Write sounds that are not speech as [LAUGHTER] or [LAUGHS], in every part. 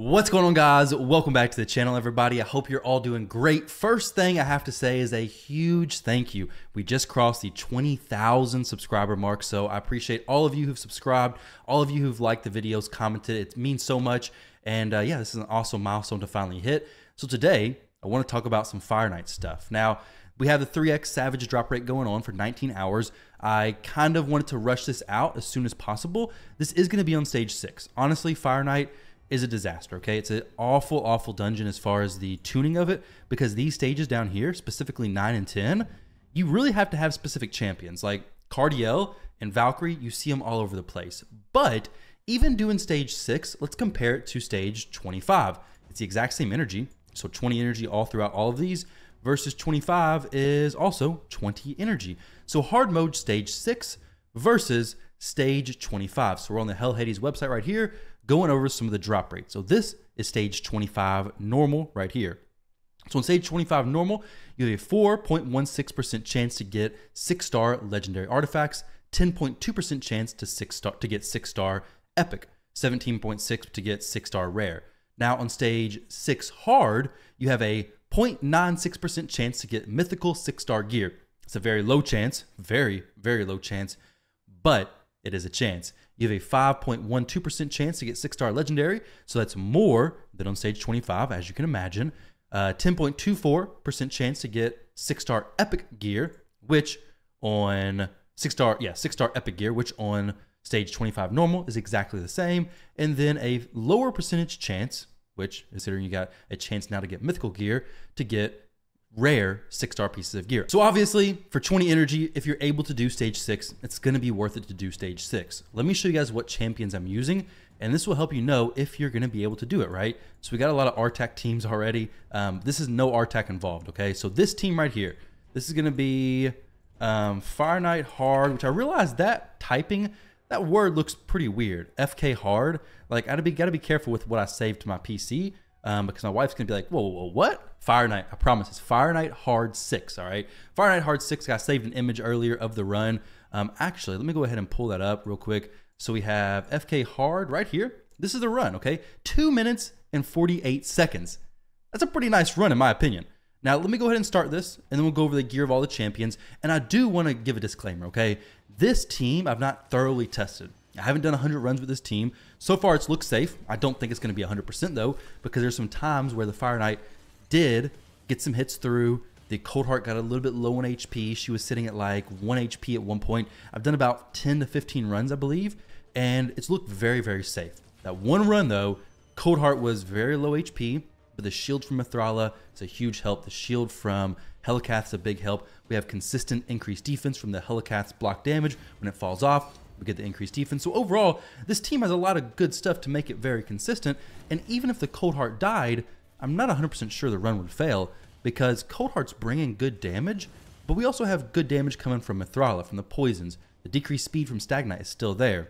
What's going on, guys? Welcome back to the channel, everybody. I hope you're all doing great. First thing I have to say is a huge thank you. We just crossed the 20,000 subscriber mark, so I appreciate all of you who've subscribed, all of you who've liked the videos, commented. It means so much. And uh, yeah, this is an awesome milestone to finally hit. So today, I want to talk about some Fire Knight stuff. Now, we have the 3x Savage drop rate going on for 19 hours. I kind of wanted to rush this out as soon as possible. This is going to be on stage six. Honestly, Fire Knight is a disaster. Okay, it's an awful, awful dungeon as far as the tuning of it because these stages down here, specifically nine and ten, you really have to have specific champions like Cardiel and Valkyrie. You see them all over the place. But even doing stage six, let's compare it to stage 25. It's the exact same energy, so 20 energy all throughout all of these. Versus 25 is also 20 energy. So hard mode stage 6 versus stage 25. So we're on the HellHades website right here going over some of the drop rates. So this is stage 25 normal right here. So on stage 25 normal, you have a 4.16% chance to get six star legendary artifacts, 10.2% chance to six star to get six star epic, 17.6 to get six star rare. Now on stage six hard, you have a 0.96% chance to get mythical six star gear. It's a very low chance, very, very low chance, but it is a chance. You have a 5.12% chance to get six star legendary, so that's more than on stage 25, as you can imagine. 10.24% uh, chance to get six star epic gear, which on six star, yeah, six star epic gear, which on stage 25 normal is exactly the same. And then a lower percentage chance, which considering you got a chance now to get mythical gear, to get rare six star pieces of gear. So obviously for 20 energy, if you're able to do stage six, it's gonna be worth it to do stage six. Let me show you guys what champions I'm using and this will help you know if you're gonna be able to do it, right? So we got a lot of Artak teams already. Um, this is no Artak involved, okay? So this team right here, this is gonna be um, Fire Knight Hard, which I realized that typing, that word looks pretty weird. FK Hard, like I gotta be, gotta be careful with what I save to my PC um, because my wife's gonna be like, whoa, whoa, whoa, what? Fire Knight, I promise, it's Fire Knight Hard 6, all right? Fire Knight Hard 6, I saved an image earlier of the run. Um, actually, let me go ahead and pull that up real quick. So we have FK Hard right here. This is the run, okay? Two minutes and 48 seconds. That's a pretty nice run, in my opinion. Now, let me go ahead and start this, and then we'll go over the gear of all the champions. And I do want to give a disclaimer, okay? This team I've not thoroughly tested. I haven't done 100 runs with this team. So far, it's looked safe. I don't think it's going to be 100% though, because there's some times where the Fire Knight did get some hits through. The Cold Heart got a little bit low on HP. She was sitting at like 1 HP at one point. I've done about 10 to 15 runs, I believe, and it's looked very, very safe. That one run though, Cold Heart was very low HP, but the shield from Mithrala is a huge help. The shield from Helicath's a big help. We have consistent increased defense from the Helicath's block damage when it falls off we get the increased defense. So overall, this team has a lot of good stuff to make it very consistent. And even if the Cold Heart died, I'm not 100% sure the run would fail because Cold Heart's bringing good damage, but we also have good damage coming from Mithrala, from the poisons. The decreased speed from Stag Knight is still there.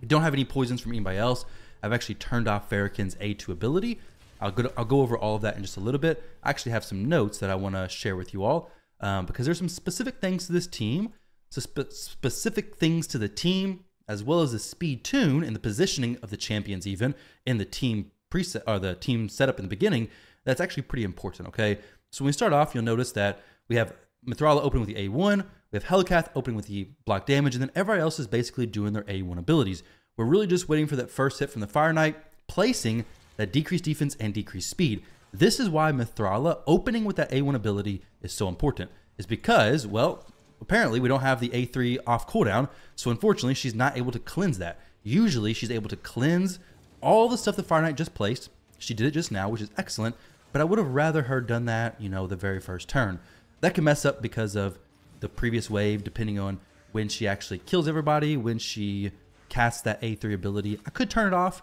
We don't have any poisons from anybody else. I've actually turned off Fahrakin's A2 ability. I'll go, I'll go over all of that in just a little bit. I actually have some notes that I want to share with you all um, because there's some specific things to this team so spe- specific things to the team, as well as the speed tune and the positioning of the champions, even in the team preset or the team setup in the beginning, that's actually pretty important. Okay, so when we start off, you'll notice that we have Mithrala opening with the A1, we have Helicath opening with the block damage, and then everybody else is basically doing their A1 abilities. We're really just waiting for that first hit from the Fire Knight, placing that decreased defense and decreased speed. This is why Mithrala opening with that A1 ability is so important, is because, well, apparently we don't have the A3 off cooldown, so unfortunately she's not able to cleanse that. Usually she's able to cleanse all the stuff that Fire Knight just placed. She did it just now, which is excellent, but I would have rather her done that, you know, the very first turn. That can mess up because of the previous wave, depending on when she actually kills everybody, when she casts that A3 ability. I could turn it off,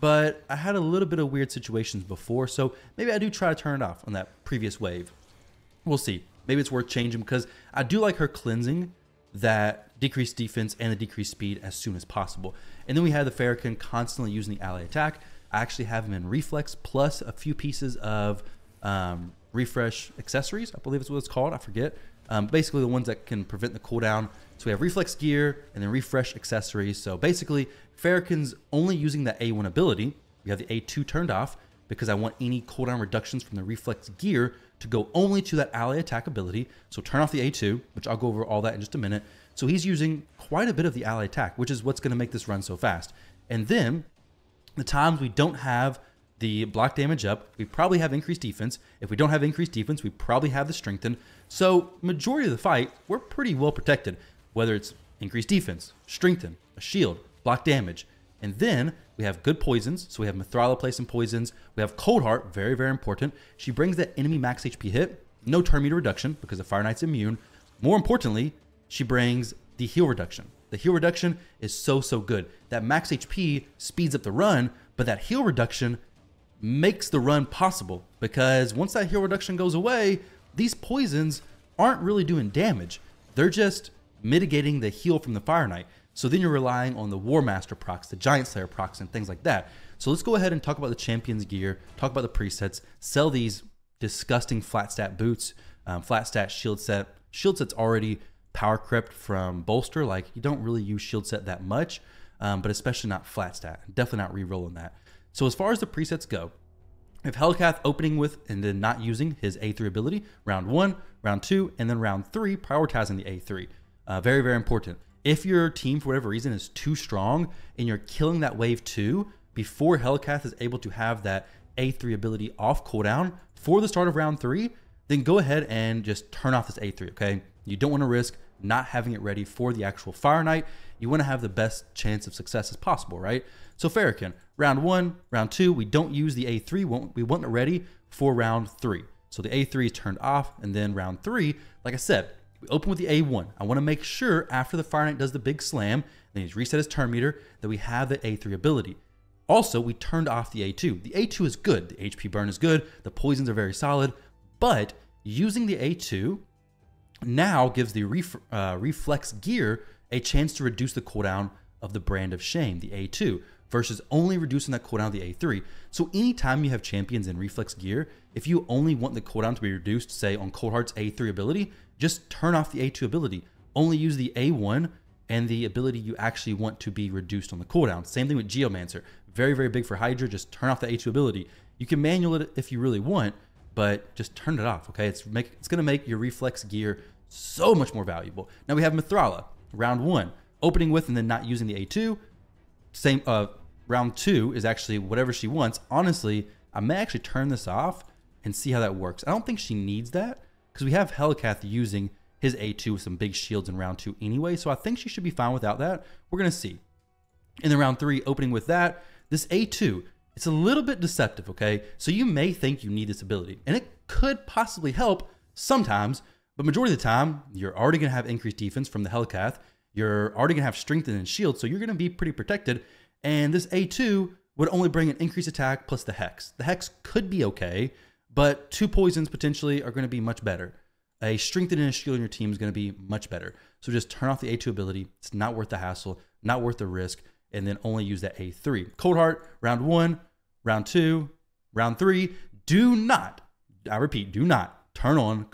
but I had a little bit of weird situations before, so maybe I do try to turn it off on that previous wave. We'll see maybe it's worth changing because I do like her cleansing that decreased defense and the decreased speed as soon as possible. And then we have the Fahrakin constantly using the ally attack. I actually have him in reflex plus a few pieces of um, refresh accessories. I believe is what it's called. I forget. Um, basically, the ones that can prevent the cooldown. So we have reflex gear and then refresh accessories. So basically, Fahrakin's only using the A1 ability we have the A2 turned off because I want any cooldown reductions from the reflex gear to go only to that ally attack ability. So turn off the A2, which I'll go over all that in just a minute. So he's using quite a bit of the ally attack, which is what's going to make this run so fast. And then the times we don't have the block damage up, we probably have increased defense. If we don't have increased defense, we probably have the strengthen. So majority of the fight, we're pretty well protected, whether it's increased defense, strengthen, a shield, block damage. And then we have good poisons. So we have Mithrala play poisons. We have Cold Heart, very, very important. She brings that enemy max HP hit, no turn meter reduction because the Fire Knight's immune. More importantly, she brings the heal reduction. The heal reduction is so, so good. That max HP speeds up the run, but that heal reduction makes the run possible because once that heal reduction goes away, these poisons aren't really doing damage. They're just mitigating the heal from the Fire Knight. So then you're relying on the War Master procs, the Giant Slayer procs, and things like that. So let's go ahead and talk about the Champion's gear, talk about the presets, sell these disgusting flat stat boots, um, flat stat shield set. Shield set's already power crept from bolster. Like you don't really use shield set that much, um, but especially not flat stat. Definitely not re-rolling that. So as far as the presets go, if Helicath opening with and then not using his A3 ability, round one, round two, and then round three, prioritizing the A3. Uh, very, very important. If your team, for whatever reason, is too strong and you're killing that wave two before Helicath is able to have that A3 ability off cooldown for the start of round three, then go ahead and just turn off this A3, okay? You don't want to risk not having it ready for the actual Fire Knight. You want to have the best chance of success as possible, right? So Fahrakin, round one, round two, we don't use the A3. We want it ready for round three. So the A3 is turned off, and then round three, like I said, we open with the A1. I want to make sure after the Fire Knight does the big slam, then he's reset his turn meter, that we have the A3 ability. Also, we turned off the A2. The A2 is good. The HP burn is good. The poisons are very solid. But using the A2 now gives the ref, uh, reflex gear a chance to reduce the cooldown of the brand of shame, the A2, versus only reducing that cooldown of the A3. So anytime you have champions in reflex gear, if you only want the cooldown to be reduced, say on Cold Heart's A3 ability, just turn off the A2 ability. Only use the A1 and the ability you actually want to be reduced on the cooldown. Same thing with Geomancer. Very, very big for Hydra. Just turn off the A2 ability. You can manual it if you really want, but just turn it off, okay? It's make it's gonna make your reflex gear so much more valuable. Now we have Mithrala, round one, opening with and then not using the A2. Same uh round two is actually whatever she wants. Honestly, I may actually turn this off and see how that works. I don't think she needs that because we have Helicath using his A2 with some big shields in round two anyway, so I think she should be fine without that. We're going to see. In the round three, opening with that, this A2, it's a little bit deceptive, okay? So you may think you need this ability, and it could possibly help sometimes, but majority of the time, you're already going to have increased defense from the Helicath. You're already going to have strength and shield, so you're going to be pretty protected. And this A2 would only bring an increased attack plus the Hex. The Hex could be okay, but two poisons potentially are going to be much better. A strengthen and a shield in your team is going to be much better. So just turn off the A2 ability. It's not worth the hassle, not worth the risk, and then only use that A3. Cold Heart, round one, round two, round three. Do not, I repeat, do not turn on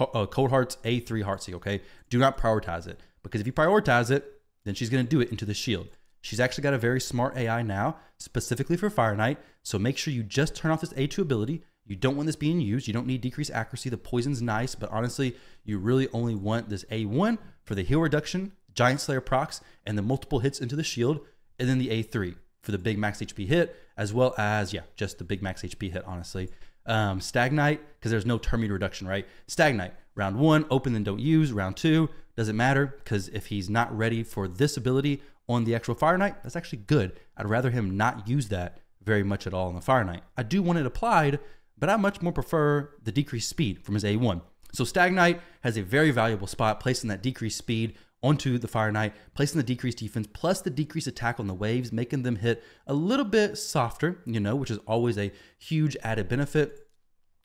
uh, Cold Heart's A3 Heartsea, okay? Do not prioritize it. Because if you prioritize it, then she's going to do it into the shield. She's actually got a very smart AI now, specifically for Fire Knight. So make sure you just turn off this A2 ability you don't want this being used. You don't need decreased accuracy. The poison's nice, but honestly, you really only want this A1 for the heal reduction, Giant Slayer procs, and the multiple hits into the shield, and then the A3 for the big max HP hit, as well as, yeah, just the big max HP hit, honestly. Um, Stag Knight, because there's no turn meter reduction, right? Stag Knight, round one, open and don't use. Round two, doesn't matter, because if he's not ready for this ability on the actual Fire Knight, that's actually good. I'd rather him not use that very much at all on the Fire Knight. I do want it applied but I much more prefer the decreased speed from his A1. So Stag Knight has a very valuable spot, placing that decreased speed onto the Fire Knight, placing the decreased defense plus the decreased attack on the waves, making them hit a little bit softer, you know, which is always a huge added benefit.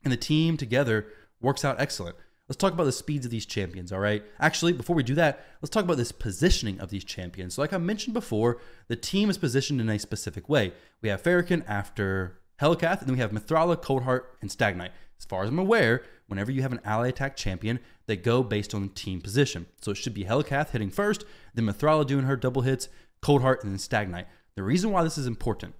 And the team together works out excellent. Let's talk about the speeds of these champions, all right? Actually, before we do that, let's talk about this positioning of these champions. So like I mentioned before, the team is positioned in a specific way. We have Fahrakin after Helicath, and then we have Mithrala, Coldheart, and Stag Knight. As far as I'm aware, whenever you have an ally attack champion, they go based on team position. So it should be Helicath hitting first, then Mithrala doing her double hits, Coldheart, and then Stag Knight. The reason why this is important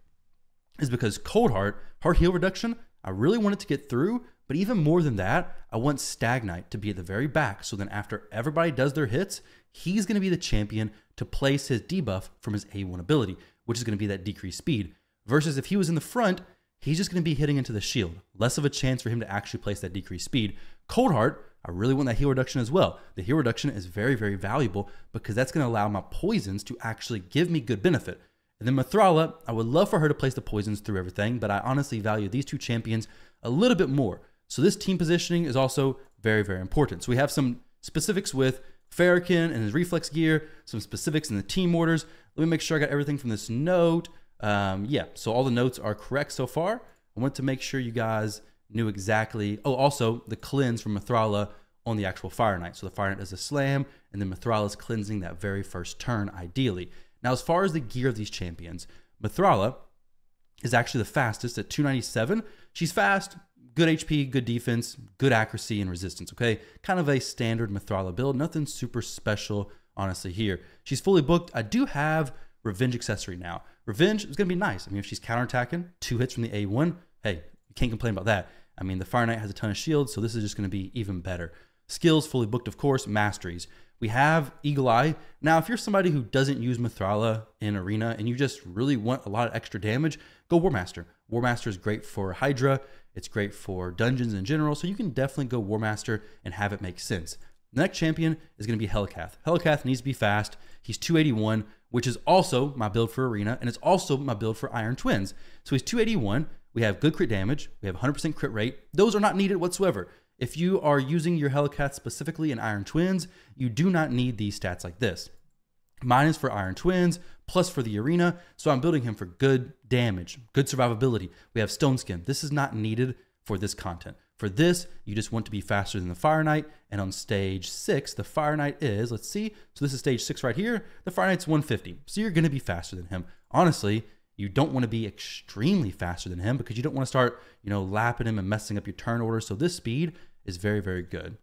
is because Cold Heart, Heart Heal Reduction, I really wanted to get through, but even more than that, I want Stag Knight to be at the very back. So then after everybody does their hits, he's going to be the champion to place his debuff from his A1 ability, which is going to be that decreased speed. Versus if he was in the front, he's just going to be hitting into the shield. Less of a chance for him to actually place that decreased speed. Cold Heart, I really want that heal reduction as well. The heal reduction is very, very valuable because that's going to allow my poisons to actually give me good benefit. And then Mithrala, I would love for her to place the poisons through everything, but I honestly value these two champions a little bit more. So this team positioning is also very, very important. So we have some specifics with Fahrakin and his reflex gear, some specifics in the team orders. Let me make sure I got everything from this note. Um, yeah, so all the notes are correct so far. I want to make sure you guys knew exactly. Oh, also the cleanse from Mithrala on the actual Fire Knight. So the Fire Knight is a slam, and then Mithrala is cleansing that very first turn, ideally. Now, as far as the gear of these champions, Mithrala is actually the fastest at 297. She's fast, good HP, good defense, good accuracy and resistance. Okay, kind of a standard Mithrala build. Nothing super special, honestly. Here, she's fully booked. I do have Revenge accessory now. Revenge is gonna be nice. I mean, if she's counterattacking, two hits from the A1, hey, you can't complain about that. I mean, the Fire Knight has a ton of shields, so this is just gonna be even better. Skills fully booked, of course. Masteries. We have Eagle Eye. Now, if you're somebody who doesn't use Mithrala in Arena and you just really want a lot of extra damage, go War Master. War Master is great for Hydra. It's great for dungeons in general. So you can definitely go War Master and have it make sense. The next champion is going to be Helicath. Helicath needs to be fast. He's 281, which is also my build for Arena, and it's also my build for Iron Twins. So he's 281. We have good crit damage. We have 100% crit rate. Those are not needed whatsoever. If you are using your Hellcat specifically in Iron Twins, you do not need these stats like this. Mine is for Iron Twins, plus for the arena, so I'm building him for good damage, good survivability. We have Stone Skin. This is not needed for this content. For this, you just want to be faster than the Fire Knight, and on stage six, the Fire Knight is, let's see, so this is stage six right here, the Fire Knight's 150, so you're gonna be faster than him. Honestly, you don't want to be extremely faster than him because you don't want to start, you know, lapping him and messing up your turn order. So this speed is very, very good.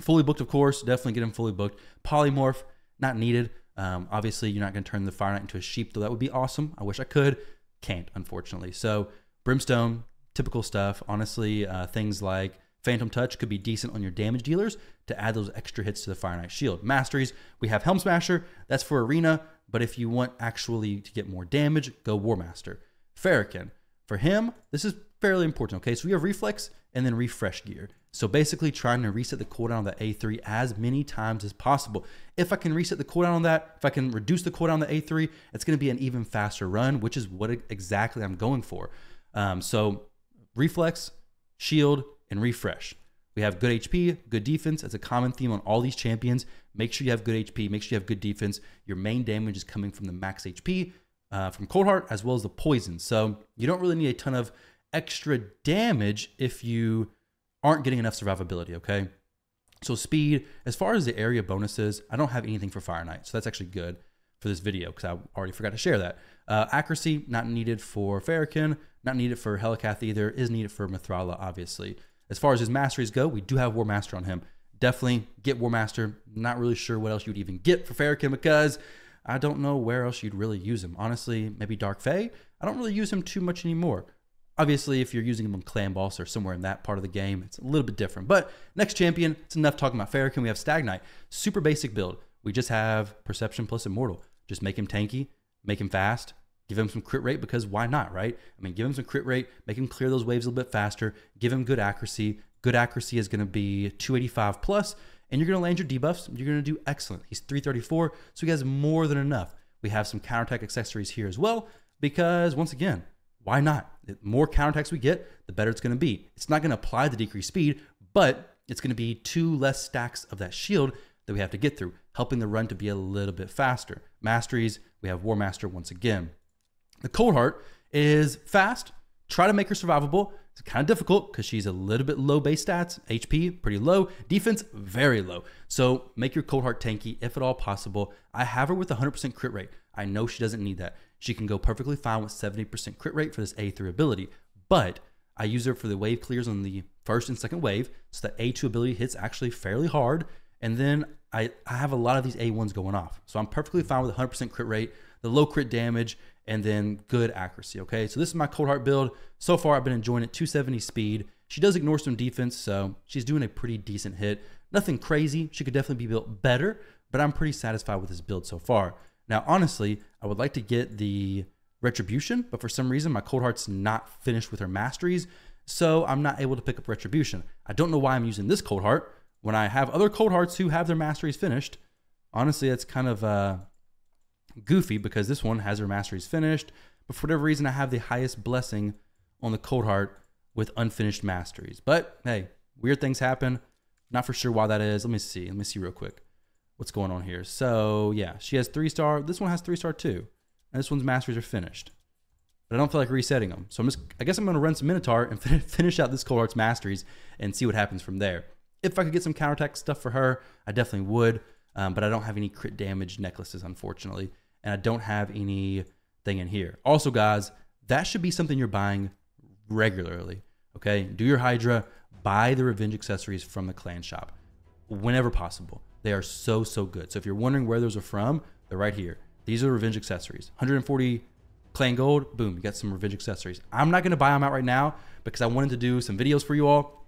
Fully booked, of course, definitely get him fully booked. Polymorph, not needed. Um, obviously, you're not going to turn the Fire Knight into a sheep, though that would be awesome. I wish I could. Can't, unfortunately. So, Brimstone, typical stuff. Honestly, uh, things like Phantom Touch could be decent on your damage dealers to add those extra hits to the Fire Knight shield. Masteries, we have Helm Smasher. That's for Arena. But if you want actually to get more damage, go War Master. Fahrakin. For him, this is fairly important. Okay, so we have Reflex and then Refresh Gear. So basically trying to reset the cooldown on the A3 as many times as possible. If I can reset the cooldown on that, if I can reduce the cooldown on the A3, it's going to be an even faster run, which is what exactly I'm going for. Um, so Reflex, Shield, and Refresh. We have good HP, good defense. It's a common theme on all these champions. Make sure you have good HP. Make sure you have good defense. Your main damage is coming from the max HP uh, from Cold Heart as well as the poison. So you don't really need a ton of extra damage if you aren't getting enough survivability. Okay. So speed, as far as the area bonuses, I don't have anything for Fire Knight, so that's actually good for this video because I already forgot to share that. Uh, accuracy not needed for Fahrakin, not needed for Helicath either. Is needed for Mithrala, obviously. As far as his masteries go, we do have War Master on him. Definitely get War Master. Not really sure what else you'd even get for Fahrakin because I don't know where else you'd really use him. Honestly, maybe Dark Fey. I don't really use him too much anymore. Obviously, if you're using him on Clan Boss or somewhere in that part of the game, it's a little bit different. But next champion, it's enough talking about Fahrakin. We have Stag Knight. Super basic build. We just have Perception plus Immortal. Just make him tanky, make him fast, Give him some crit rate because why not, right? I mean, give him some crit rate, make him clear those waves a little bit faster, give him good accuracy. Good accuracy is going to be 285 plus, and you're going to land your debuffs. You're going to do excellent. He's 334, so he has more than enough. We have some counterattack accessories here as well because, once again, why not? The more counterattacks we get, the better it's going to be. It's not going to apply the decreased speed, but it's going to be two less stacks of that shield that we have to get through, helping the run to be a little bit faster. Masteries, we have War Master once again. The Cold Heart is fast. Try to make her survivable. It's kind of difficult because she's a little bit low base stats, HP pretty low, defense very low. So make your Cold Heart tanky if at all possible. I have her with 100% crit rate. I know she doesn't need that. She can go perfectly fine with 70% crit rate for this A3 ability, but I use her for the wave clears on the first and second wave, so that A2 ability hits actually fairly hard. And then I, I have a lot of these A1s going off. So I'm perfectly fine with 100% crit rate, the low crit damage, and then good accuracy. Okay, so this is my Cold Heart build. So far, I've been enjoying it. 270 speed. She does ignore some defense, so she's doing a pretty decent hit. Nothing crazy. She could definitely be built better, but I'm pretty satisfied with this build so far. Now, honestly, I would like to get the Retribution, but for some reason, my Cold Heart's not finished with her masteries, so I'm not able to pick up Retribution. I don't know why I'm using this Cold Heart when I have other Cold Hearts who have their masteries finished. Honestly, that's kind of uh, goofy because this one has her masteries finished, but for whatever reason, I have the highest blessing on the Cold Heart with unfinished masteries. But hey, weird things happen. Not for sure why that is. Let me see. Let me see real quick what's going on here. So yeah, she has three star. This one has three star too. And this one's masteries are finished. But I don't feel like resetting them. So I'm just, I guess I'm going to run some Minotaur and [LAUGHS] finish out this Cold Heart's masteries and see what happens from there. If I could get some counterattack stuff for her, I definitely would. Um, but I don't have any crit damage necklaces, unfortunately. And I don't have anything in here. Also, guys, that should be something you're buying regularly. Okay, do your Hydra, buy the revenge accessories from the clan shop whenever possible. They are so so good. So if you're wondering where those are from, they're right here. These are revenge accessories. 140 clan gold. Boom, you got some revenge accessories. I'm not gonna buy them out right now because I wanted to do some videos for you all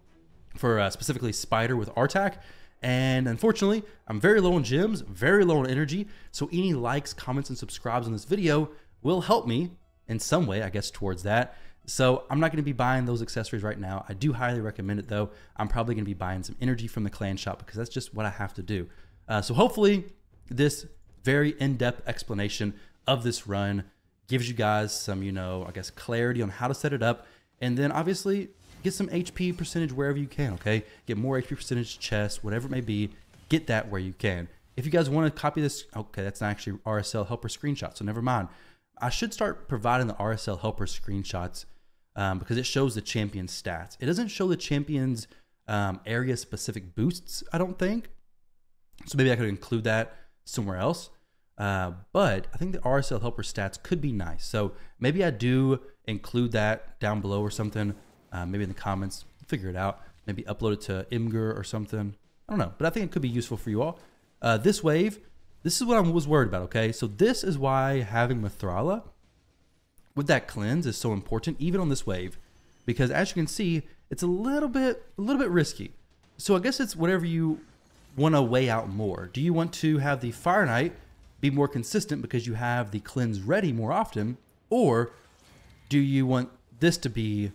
for uh, specifically Spider with Artak. And unfortunately, I'm very low on gems, very low on energy. So any likes, comments, and subscribes on this video will help me in some way, I guess, towards that. So I'm not going to be buying those accessories right now. I do highly recommend it though. I'm probably going to be buying some energy from the clan shop because that's just what I have to do. Uh, so hopefully this very in-depth explanation of this run gives you guys some, you know, I guess clarity on how to set it up. And then obviously get some HP percentage wherever you can, okay? Get more HP percentage chest, whatever it may be, get that where you can. If you guys want to copy this, okay, that's not actually RSL helper screenshot, so never mind. I should start providing the RSL helper screenshots um, because it shows the champion stats. It doesn't show the champion's um, area specific boosts, I don't think. So maybe I could include that somewhere else. Uh, but I think the RSL helper stats could be nice. So maybe I do include that down below or something. Uh, maybe in the comments, figure it out. Maybe upload it to Imgur or something. I don't know, but I think it could be useful for you all. Uh, this wave, this is what I was worried about. Okay, so this is why having Mithrala with that cleanse is so important, even on this wave, because as you can see, it's a little bit a little bit risky. So I guess it's whatever you want to weigh out more. Do you want to have the Fire Knight be more consistent because you have the cleanse ready more often, or do you want this to be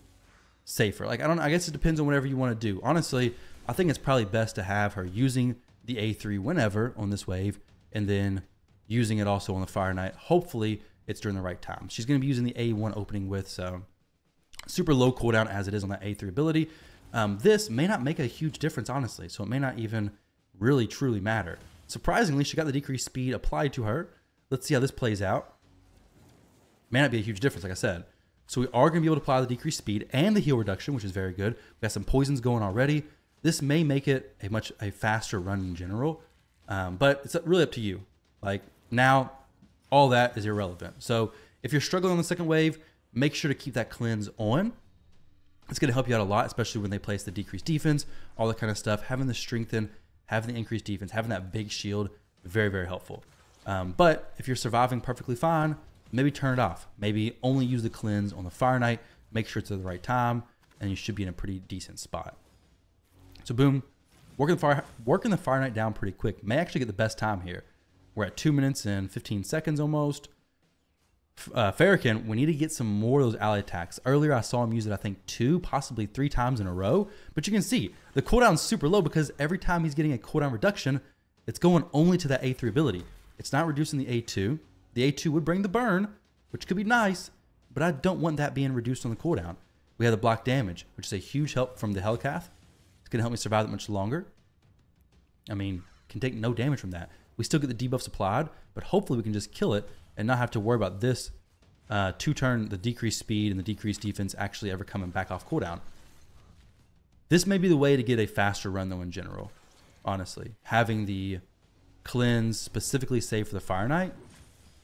safer? Like I don't. I guess it depends on whatever you want to do. Honestly, I think it's probably best to have her using the A3 whenever on this wave, and then using it also on the Fire Knight. Hopefully, it's during the right time. She's going to be using the A1 opening with so super low cooldown as it is on that A3 ability. Um, this may not make a huge difference, honestly. So it may not even really truly matter. Surprisingly, she got the decreased speed applied to her. Let's see how this plays out. May not be a huge difference, like I said. So we are going to be able to apply the decreased speed and the heal reduction, which is very good. We got some poisons going already. This may make it a much a faster run in general, um, but it's really up to you. Like now, all that is irrelevant. So if you're struggling on the second wave, make sure to keep that cleanse on. It's going to help you out a lot, especially when they place the decreased defense, all that kind of stuff. Having the strengthen, having the increased defense, having that big shield, very, very helpful. Um, but if you're surviving perfectly fine, maybe turn it off. Maybe only use the cleanse on the Fire Knight. Make sure it's at the right time, and you should be in a pretty decent spot. So boom, working the fire, working the Fire Knight down pretty quick. May actually get the best time here. We're at two minutes and 15 seconds almost. Uh, Fahrakin, we need to get some more of those ally attacks. Earlier, I saw him use it, I think, two, possibly three times in a row. But you can see the cooldown's super low because every time he's getting a cooldown reduction, it's going only to that A3 ability. It's not reducing the A2. The A2 would bring the burn, which could be nice, but I don't want that being reduced on the cooldown. We have the block damage, which is a huge help from the Helicath. It's going to help me survive that much longer. I mean, can take no damage from that. We still get the debuff supplied, but hopefully we can just kill it and not have to worry about this uh, two turn, the decreased speed and the decreased defense actually ever coming back off cooldown. This may be the way to get a faster run though in general, honestly. Having the cleanse specifically saved for the Fire Knight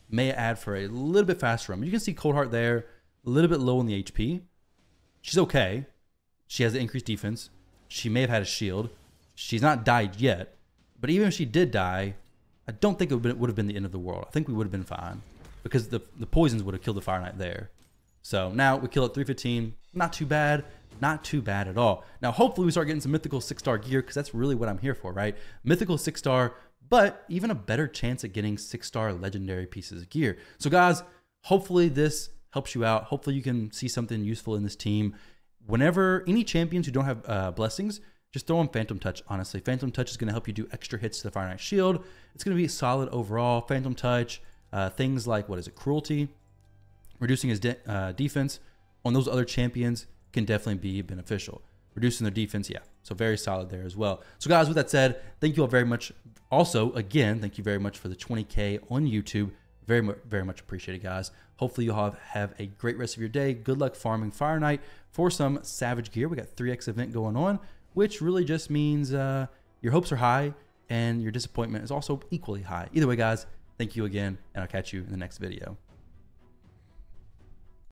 may add for a little bit faster run. You can see Cold Heart there, a little bit low on the HP. She's okay. She has the increased defense. She may have had a shield. She's not died yet. But even if she did die, I don't think it would have been the end of the world. I think we would have been fine because the the poisons would have killed the Fire Knight there. So now we kill at 315. Not too bad. Not too bad at all. Now, hopefully, we start getting some mythical six star gear because that's really what I'm here for, right? Mythical six star, but even a better chance at getting six star legendary pieces of gear. So, guys, hopefully, this helps you out. Hopefully, you can see something useful in this team. Whenever any champions who don't have uh, blessings, just throw on Phantom Touch, honestly. Phantom Touch is going to help you do extra hits to the Fire Knight Shield. It's going to be solid overall. Phantom Touch, uh, things like, what is it, Cruelty, reducing his de- uh, defense on those other champions can definitely be beneficial. Reducing their defense, yeah. So very solid there as well. So guys, with that said, thank you all very much. Also, again, thank you very much for the 20K on YouTube. Very, much, very much appreciated, guys. Hopefully you'll have, have a great rest of your day. Good luck farming Fire Knight for some Savage gear. We got 3X event going on, which really just means uh, your hopes are high and your disappointment is also equally high. Either way, guys, thank you again, and I'll catch you in the next video.